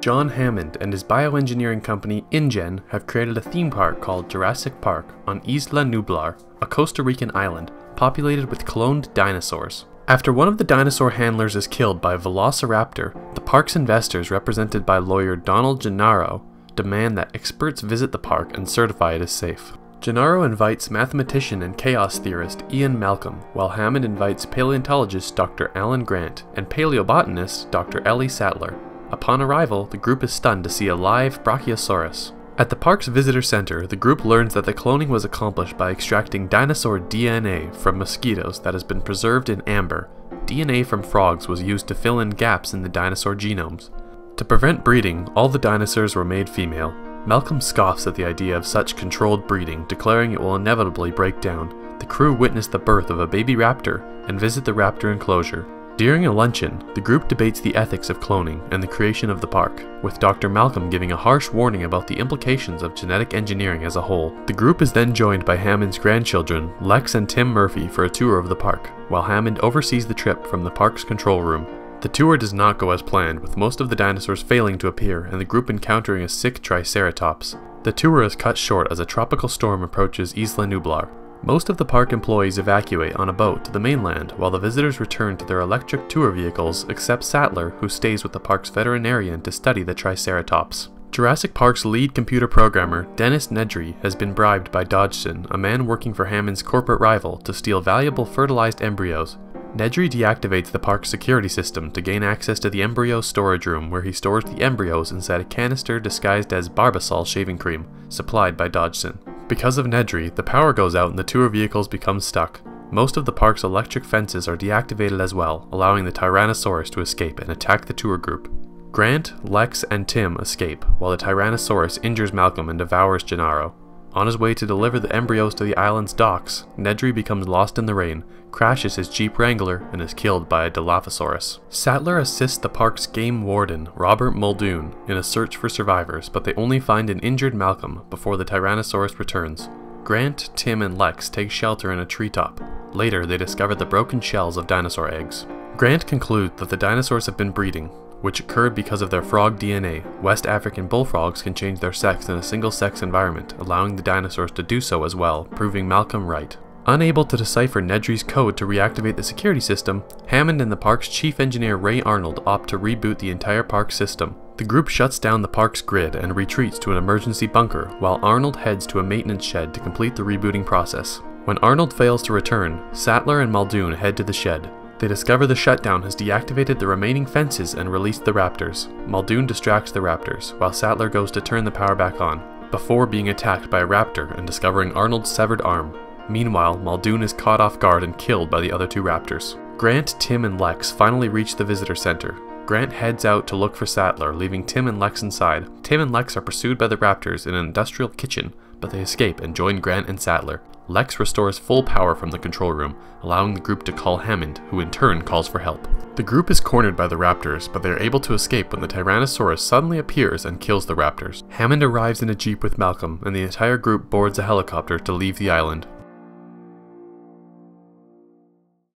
John Hammond and his bioengineering company InGen have created a theme park called Jurassic Park on Isla Nublar, a Costa Rican island populated with cloned dinosaurs. After one of the dinosaur handlers is killed by a velociraptor, the park's investors, represented by lawyer Donald Gennaro, demand that experts visit the park and certify it as safe. Gennaro invites mathematician and chaos theorist Ian Malcolm, while Hammond invites paleontologist Dr. Alan Grant and paleobotanist Dr. Ellie Sattler. Upon arrival, the group is stunned to see a live Brachiosaurus. At the park's visitor center, the group learns that the cloning was accomplished by extracting dinosaur DNA from mosquitoes that has been preserved in amber. DNA from frogs was used to fill in gaps in the dinosaur genomes. To prevent breeding, all the dinosaurs were made female, Malcolm scoffs at the idea of such controlled breeding, declaring it will inevitably break down. The crew witness the birth of a baby raptor and visit the raptor enclosure. During a luncheon, the group debates the ethics of cloning and the creation of the park, with Dr. Malcolm giving a harsh warning about the implications of genetic engineering as a whole. The group is then joined by Hammond's grandchildren, Lex and Tim Murphy, for a tour of the park, while Hammond oversees the trip from the park's control room. The tour does not go as planned, with most of the dinosaurs failing to appear and the group encountering a sick Triceratops. The tour is cut short as a tropical storm approaches Isla Nublar. Most of the park employees evacuate on a boat to the mainland while the visitors return to their electric tour vehicles except Sattler who stays with the park's veterinarian to study the Triceratops. Jurassic Park's lead computer programmer, Dennis Nedry, has been bribed by Dodgson, a man working for Hammond's corporate rival, to steal valuable fertilized embryos, Nedry deactivates the park's security system to gain access to the embryo storage room where he stores the embryos inside a canister disguised as Barbasol shaving cream, supplied by Dodgson. Because of Nedry, the power goes out and the tour vehicles become stuck. Most of the park's electric fences are deactivated as well, allowing the Tyrannosaurus to escape and attack the tour group. Grant, Lex, and Tim escape, while the Tyrannosaurus injures Malcolm and devours Gennaro. On his way to deliver the embryos to the island's docks, Nedry becomes lost in the rain, crashes his Jeep Wrangler, and is killed by a Dilophosaurus. Sattler assists the park's game warden, Robert Muldoon, in a search for survivors, but they only find an injured Malcolm before the Tyrannosaurus returns. Grant, Tim, and Lex take shelter in a treetop. Later, they discover the broken shells of dinosaur eggs. Grant concludes that the dinosaurs have been breeding, which occurred because of their frog DNA. West African bullfrogs can change their sex in a single sex environment, allowing the dinosaurs to do so as well, proving Malcolm right. Unable to decipher Nedry's code to reactivate the security system, Hammond and the park's chief engineer Ray Arnold opt to reboot the entire park system. The group shuts down the park's grid and retreats to an emergency bunker, while Arnold heads to a maintenance shed to complete the rebooting process. When Arnold fails to return, Sattler and Muldoon head to the shed. They discover the shutdown has deactivated the remaining fences and released the raptors. Muldoon distracts the raptors, while Sattler goes to turn the power back on, before being attacked by a raptor and discovering Arnold's severed arm. Meanwhile, Muldoon is caught off guard and killed by the other two raptors. Grant, Tim, and Lex finally reach the visitor center. Grant heads out to look for Sattler, leaving Tim and Lex inside. Tim and Lex are pursued by the raptors in an industrial kitchen, but they escape and join Grant and Sattler. Lex restores full power from the control room, allowing the group to call Hammond, who in turn calls for help. The group is cornered by the raptors, but they are able to escape when the Tyrannosaurus suddenly appears and kills the raptors. Hammond arrives in a jeep with Malcolm, and the entire group boards a helicopter to leave the island.